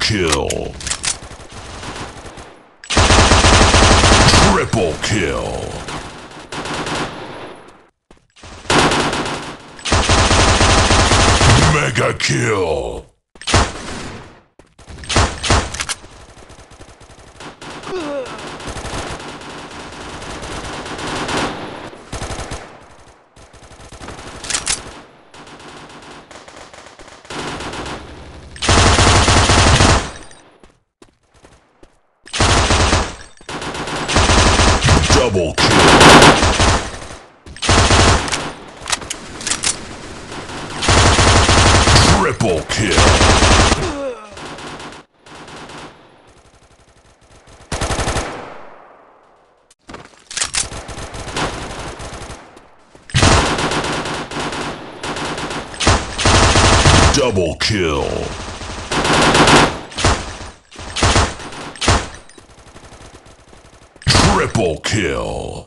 kill. Triple kill. Mega kill. Double kill. Triple kill. Double kill. Triple kill.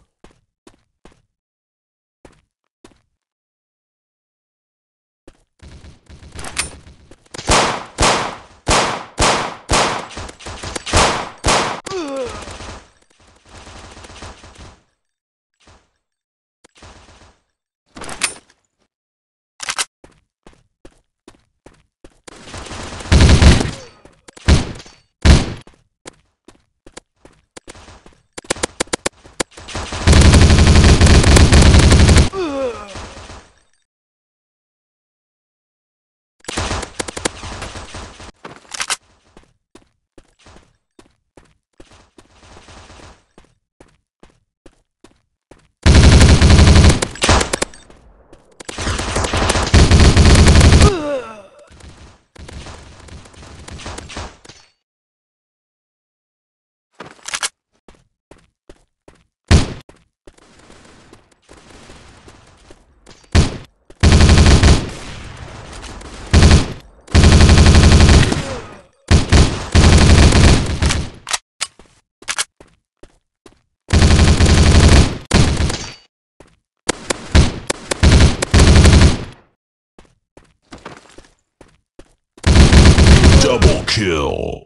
Double kill.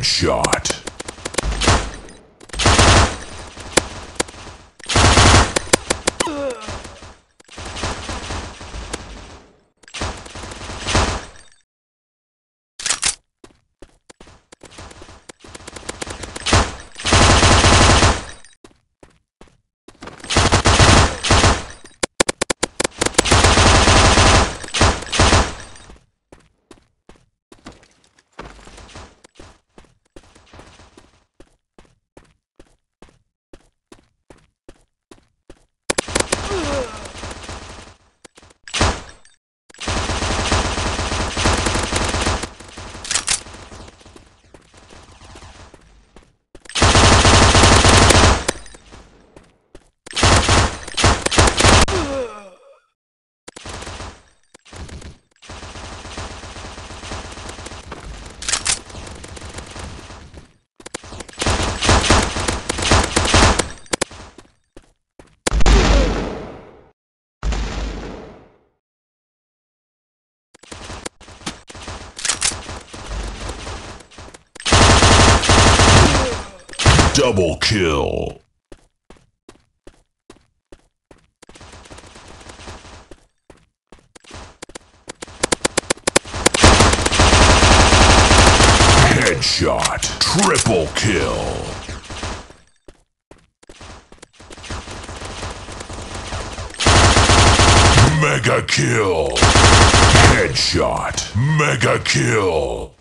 Headshot. Double kill. Headshot. Triple kill. Mega kill. Headshot. Mega kill.